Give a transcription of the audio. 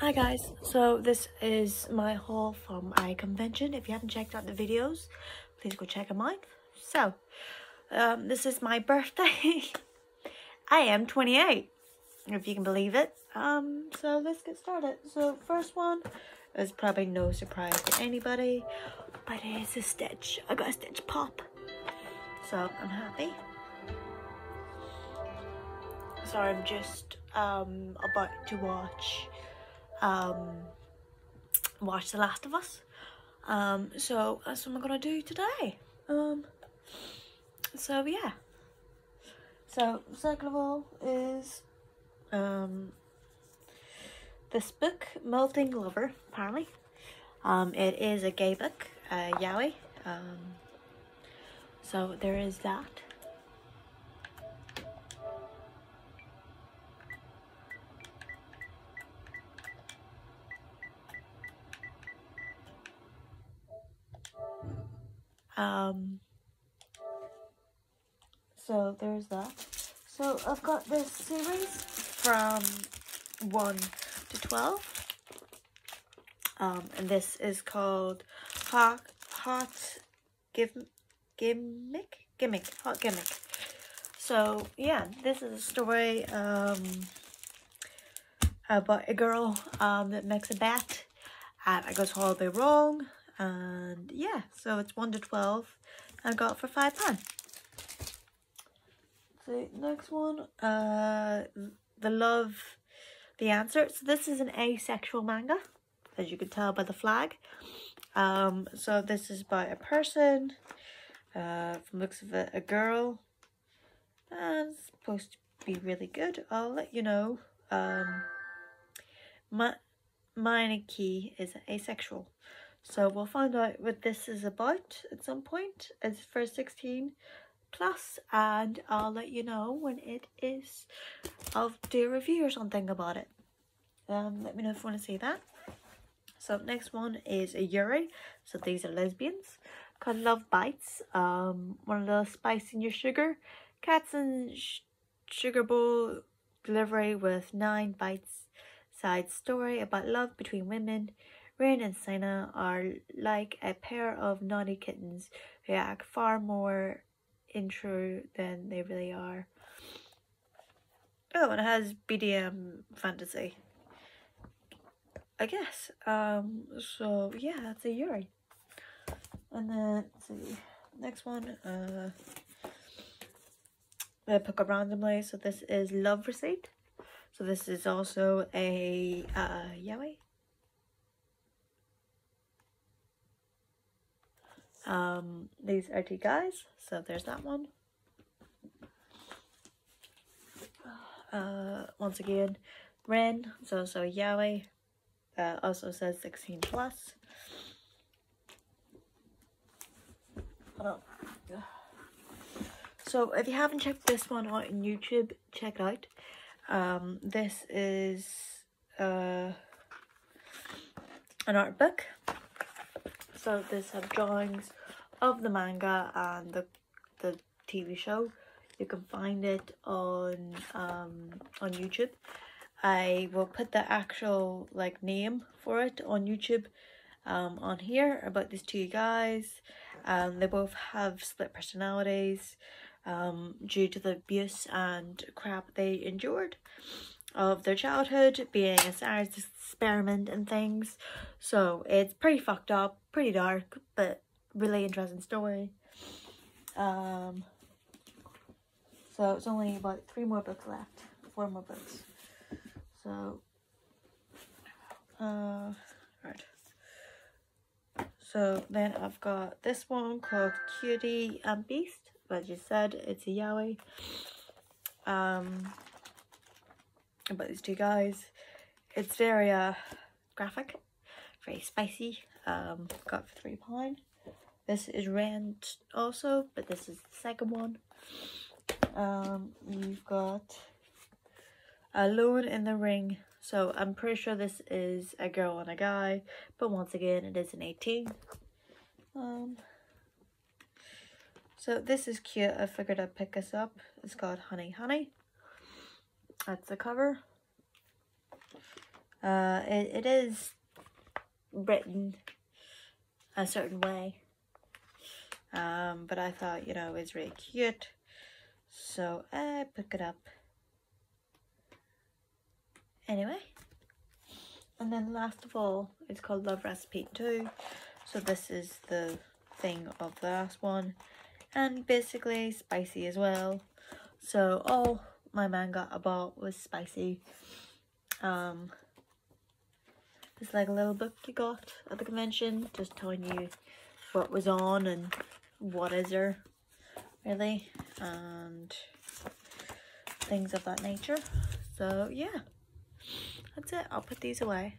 Hi guys, so this is my haul from a convention. If you haven't checked out the videos, please go check them out. So, um, this is my birthday. I am 28, if you can believe it. Um, so let's get started. So first one is probably no surprise to anybody, but it is a Stitch. I got a Stitch Pop. So I'm happy. So I'm just um about to watch um watch The Last of Us. Um so that's what I'm gonna do today. Um so yeah. So second of all is um this book, Melting Lover, apparently. Um it is a gay book, uh yaoi. Um so there is that. Um, so there's that. So I've got this series from 1 to 12. Um, and this is called Hot, Hot Give, Gimmick? Gimmick. Hot Gimmick. So yeah, this is a story um, about a girl um, that makes a bet and it goes horribly wrong and yeah so it's 1 to 12 I got it for five pound. So next one uh the love the answer. So this is an asexual manga as you can tell by the flag. Um so this is by a person uh from looks of it a girl. And it's supposed to be really good. I'll let you know. Um my key is asexual so we'll find out what this is about at some point. It's for 16 plus and I'll let you know when it is. I'll do a review or something about it. Um, let me know if you want to see that. So next one is a Yuri. So these are lesbians. Called Love Bites. Um, one of the spice in your sugar. Cats and sugar bowl delivery with nine bites side story about love between women Rain and Sina are like a pair of naughty kittens who act far more intro than they really are. Oh, and it has BDM fantasy. I guess. Um, so yeah, that's a Yuri. And then, see, next one, uh, I pick up randomly. So this is Love Recipe. So this is also a uh, yaoi. Um, these are two guys, so there's that one. Uh, once again, Rin, so so yaoi, uh, also says 16 plus. So if you haven't checked this one out on YouTube, check it out. Um, this is uh, an art book so this have drawings of the manga and the the TV show. You can find it on um on YouTube. I will put the actual like name for it on YouTube um on here about these two guys. Um they both have split personalities um due to the abuse and crap they endured of their childhood being a science experiment and things. So it's pretty fucked up, pretty dark, but really interesting story. Um, so it's only about three more books left, four more books. So, uh, right. So then I've got this one called Cutie and Beast. As you said, it's a yaoi. Um, about these two guys. It's very uh, graphic, very spicy. Um, got for three pound. This is Rent also, but this is the second one. Um, you've got Alone in the Ring. So I'm pretty sure this is a girl and a guy, but once again, it is an 18. Um, so this is cute. I figured I'd pick this up. It's called Honey Honey. That's the cover. Uh, it, it is written a certain way. Um, but I thought, you know, it's really cute. So I pick it up. Anyway. And then last of all, it's called Love Recipe 2. So this is the thing of the last one. And basically spicy as well. So all my manga I bought was spicy. Um, it's like a little book you got at the convention, just telling you what was on and what is there, really, and things of that nature. So yeah, that's it. I'll put these away.